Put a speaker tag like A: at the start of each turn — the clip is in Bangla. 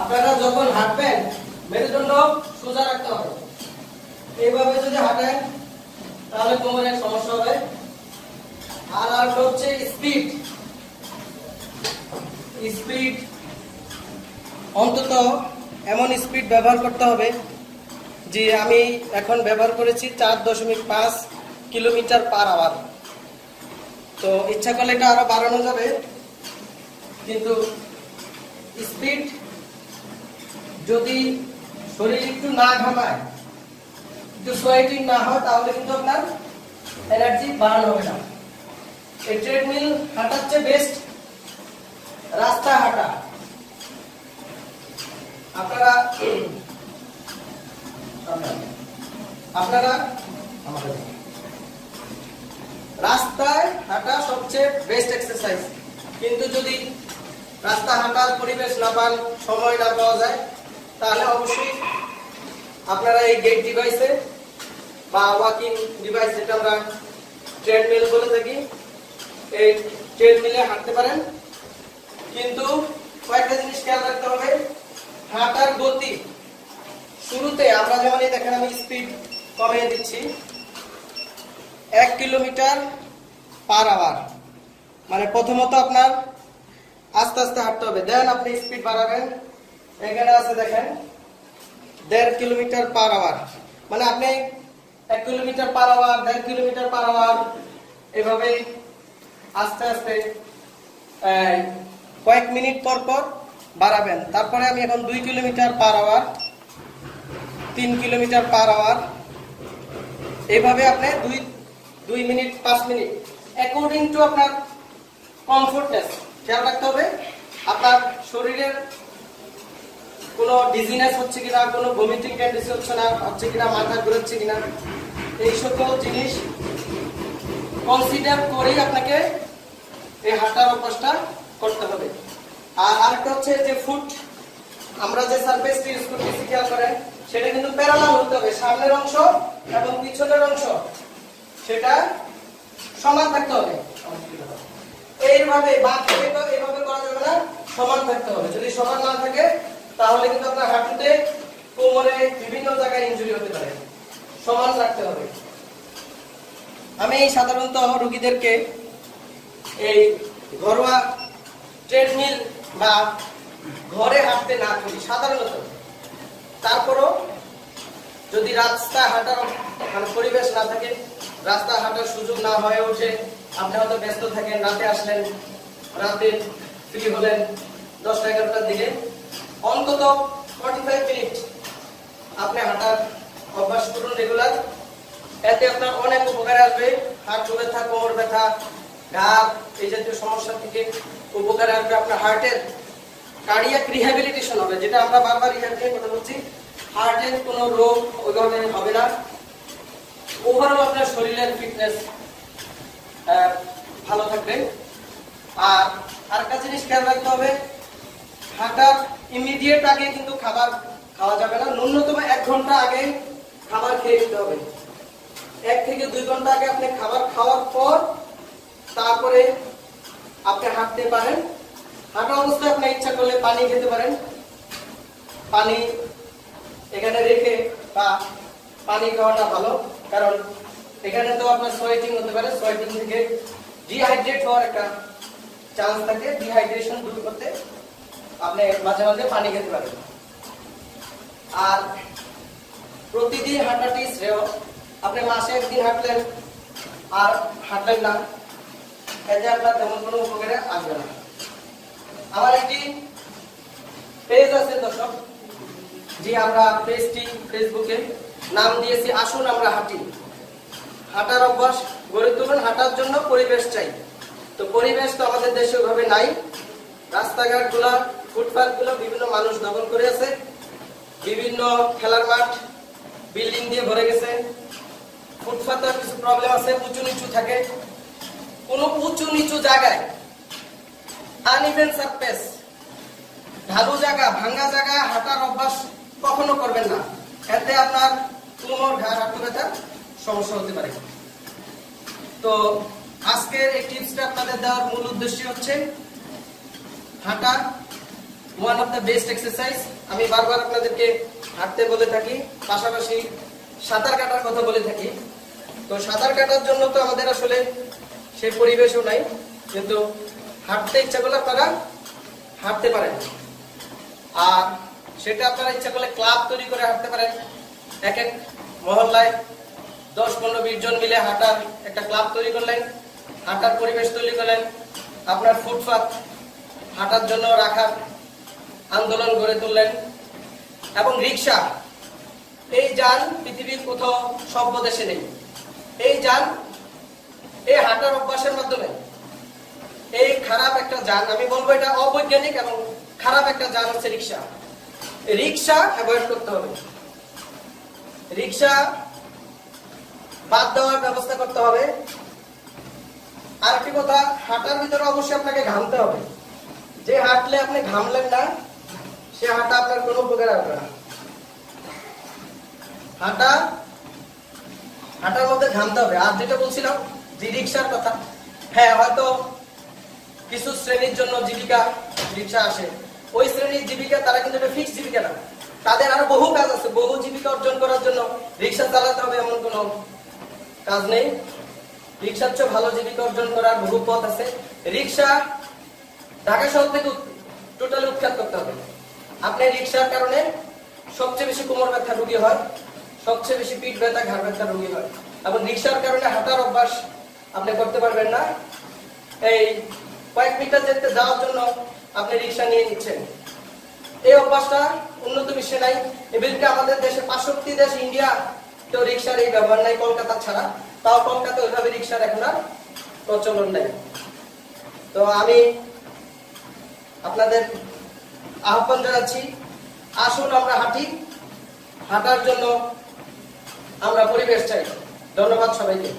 A: আপনারা যখন হাঁটবেন মেরুদণ্ড সোজা রাখতে হবে। এইভাবে যদি হাঁটেন, তাহলে কোমরের সমস্যা হবে। আর আরেকটা হচ্ছে স্পিড স্পিড অন্তত এমন স্পিড ব্যবহার করতে হবে যে আমি এখন ব্যবহার করেছি চার দশমিক পাঁচ কিলোমিটার পার আওয়ার তো ইচ্ছা করলে এটা আরও বাড়ানো যাবে। কিন্তু স্পিড যদি শরীর একটু না ঘামায় একটু সোয়েটিং না হয়, তাহলে কিন্তু আপনার এনার্জি বার্ন হবে না। এই ট্রেডমিল হাঁটার চেয়ে বেস্ট রাস্তা হাঁটা। আপনারা আপনারা রাস্তায় হাঁটা সবচেয়ে বেস্ট এক্সারসাইজ কিন্তু যদি রাস্তা হাঁটার পরিবেশ না পান, সময় না পাওয়া যায় তাহলে অবশ্যই আপনারা এই গেট ডিভাইসে বা ওয়াকিং ডিভাইস যেটা আমরা ট্রেডমিল বলে থাকি, এই ট্রেডমিলে হাঁটতে পারেন। কিন্তু কয়েকটা জিনিস খেয়াল রাখতে হবে, হাঁটার গতি। শুরুতে আমরা যেমন দেখেন আমি স্পিড কমিয়ে দিচ্ছি। এক কিলোমিটার পার আওয়ার মানে প্রথমত আপনার আস্তে আস্তে হাঁটতে হবে। দেন আপনি স্পিড বাড়াবেন। এখানে আছে দেখেন, দেড় কিলোমিটার পার আওয়ার মানে আপনি এক কিলোমিটার পার আওয়ার দেড় কিলোমিটার পার আওয়ার এভাবে আস্তে আস্তে কয়েক মিনিট পর পর বাড়াবেন। তারপরে আমি এখন দুই কিলোমিটার পার আওয়ার তিন কিলোমিটার পার আওয়ার এইভাবে আপনি দুই দুই মিনিট, পাঁচ মিনিট। অ্যাকর্ডিং টু আপনার কমফোর্টনেস খেয়াল রাখতে হবে, আপনার শরীরের কোনো ডিজিনেস হচ্ছে কিনা, কোনো ভমিটিং টেন্ডেন্সি হচ্ছে না, হচ্ছে কিনা, মাথা ঘুরাচ্ছে কিনা, এই সকল জিনিস কনসিডার করেই আপনাকে এই হাঁটার অভ্যাসটা করতে হবে। আর আরেকটা হচ্ছে যে ফুট আমরা যে সারফেসটি ইউজ করতেছি, খেয়াল করেন, সেটা কিন্তু প্যারালাল হতে হবে, সামনের অংশ এবং পিছনের অংশ, সেটা সমান থাকতে হবে। এইভাবে বাদ থেকে এইভাবে করা যাবে না, সমান থাকতে হবে। যদি সমান না থাকে তাহলে কিন্তু আপনার হাঁটুতে কোমরে বিভিন্ন জায়গায় ইনজুরি হতে পারে। সমান রাখতে হবে। আমি সাধারণত রোগীদেরকে এই ঘরোয়া ট্রেডমিল বা ঘরে হাঁটতে না করি, সাধারণত। তারপরও যদি রাস্তা হাঁটার মানে পরিবেশ না থাকে, রাস্তা হাঁটার সুযোগ না হয়ে ওঠে, আপনি হয়তো ব্যস্ত থাকেন, রাতে আসলেন, রাতে ফ্রি হলেন, দশটা এগারোটার দিকে অন্তত ফর্টি ফাইভ মিনিট আপনি হাঁটার অভ্যাস করুন রেগুলার এতে আপনার অনেক উপকার আসবে। হাঁটু ব্যথা কোমর ব্যথা ঘাট এই জাতীয় সমস্যা থেকে উপকার আসবে আপনার হার্টের। কার্ডিয়াক রিহ্যাবিলিটেশন হবে, যেটা আমরা বারবার রিহ্যাব নিয়ে কথা বলছি। হার্টের কোনো রোগ ওইভাবে হবে না। ওভারঅল আপনার শরীরের ফিটনেস ভালো থাকবে। আর আরেকটা জিনিস খেয়াল রাখতে হবে, হাঁটার ইমিডিয়েট আগে কিন্তু খাবার খাওয়া যাবে না। ন্যূনতম এক ঘণ্টা আগে খাবার খেয়ে নিতে হবে। এক থেকে দুই ঘণ্টা আগে আপনি খাবার খাওয়ার পর তারপরে আপনি হাঁটতে পারেন। হাঁটা অবস্থায় আপনি ইচ্ছা করলে পানি খেতে পারেন। পানি এখানে রেখে বা পানি খাওয়াটা ভালো। কারণ এখানে তো আপনার সোয়েটিং হতে পারে। সোয়েটিং থেকে ডিহাইড্রেট হওয়ার একটা চান্স থাকে। ডিহাইড্রেশন দূর করতে আপনি মাঝে মাঝে পানি খেতে পারেন। আর প্রতিদিন হাঁটাটি শ্রেয়। আপনি মাসে একদিন হাঁটলেন আর হাঁটলেন না, এতে আপনার তেমন কোনো উপকারে আসবে না। আমার একটি পেজ আছে দর্শক, যে আমরা পেজটি ফেসবুকে নাম দিয়েছি, আসুন আমরা হাঁটি। হাঁটার অভ্যাস গড়ে তুলুন, হাঁটার জন্য পরিবেশ চাই। তো পরিবেশ তো আমাদের দেশে ওইভাবে নাই। রাস্তাঘাটগুলা ফুটপাথগুলো বিভিন্ন মানুষ দখল করে আছে। বিভিন্ন খেলার মাঠ, বিল্ডিং দিয়ে ভরে গেছে। ফুটপাতের কিছু প্রবলেম আছে, উঁচু নিচু থাকে। কোন উঁচু নিচু জায়গায় আনইভেন সারফেস ঢালু জায়গা, ভাঙ্গা জায়গা হাঁটার অভ্যাস কখনো করবেন না। এতে আপনার কোমর ঘাড় হাঁটু ব্যথা সমস্যা হতে পারে। তো আজকের এই টিপসটা আপনাদের দেওয়ার মূল উদ্দেশ্য হচ্ছে হাঁটা one of the best exercise আমি বারবার আপনাদেরকে হাঁটতে বলে থাকি, পাশাপাশি সাঁতার কাটার কথা বলে থাকি। তো সাঁতার কাটার জন্য তো আমাদের আসলে সেই পরিবেশও নাই, কিন্তু হাঁটতে ইচ্ছা করলে আপনারা হাঁটতে পারেন। আর সেটা আপনারা ইচ্ছা করলে ক্লাব তৈরি করে হাঁটতে পারেন। এক এক মহল্লায় দশ, পনেরো, বিশ জন মিলে হাঁটার একটা ক্লাব তৈরি করলেন, হাঁটার পরিবেশ তৈরি করলেন। আপনার ফুটপাত হাঁটার জন্য রাখার আন্দোলন গড়ে তুললেন এবং রিক্সা এই যান পৃথিবীর কোথাও সভ্য দেশে নেই। এই যান এই হাঁটার অভ্যাসের মাধ্যমে। এই খারাপ একটা যান, আমি বলব এটা অবৈজ্ঞানিক এবং খারাপ একটা যান হচ্ছে রিক্সা রিক্সা অ্যাভয়েড করতে হবে। রিক্সা বাদ দেওয়ার ব্যবস্থা করতে হবে। আর একটি কথা, হাঁটার ভিতরে অবশ্যই আপনাকে ঘামতে হবে। যে হাঁটলে আপনি ঘামলেন না সে হাঁটা আপনার কোনো উপকার হবে না। হাঁটা, হাঁটার মধ্যে ঘামতে হবে। আর যেটা বলছিলাম যে রিক্সার কথা। হ্যাঁ হয়তো কিছু শ্রেণির জন্য জীবিকা, রিক্সা আসে। ওই শ্রেণির জীবিকা, তারা কিন্তু এটা ফিক্স জীবিকা না। তাদের আরও বহু কাজ আছে। বহু জীবিকা অর্জন করার জন্য রিক্সা চালাতে হবে এমন কোনো কাজ নেই। রিক্সার চেয়ে ভালো জীবিকা অর্জন করার বহু পথ আছে। রিক্সা ঢাকা শহর থেকে টোটালি উৎখাত করতে হবে। আপনি রিক্সার কারণে সবচেয়ে বেশি কোমর ব্যথা রোগী হয়, সবচেয়ে বেশি পিঠ ব্যথা, ঘাড় ব্যথা রোগী হয়। এবং রিক্সার কারণে হাঁটার অভ্যাস আপনি করতে পারবেন না। এই কয়েক মিটার যেতে যাওয়ার জন্য আপনি রিক্সা নিয়ে নিচ্ছেন। এই অভ্যাসটা উন্নত বিশ্বে নাই। এমনকি আমাদের দেশে পার্শ্ববর্তী দেশ, ইন্ডিয়া কেউ রিক্সার এই ব্যবহার নাই, কলকাতা ছাড়া। তাও কলকাতা ওইভাবে রিক্সার এখন আর প্রচলন নাই। তো আমি আপনাদের আহ্বান জানাচ্ছি। আসুন আমরা হাঁটি। হাঁটার জন্য আমরা পরিবেশ চাই। ধন্যবাদ সবাইকে।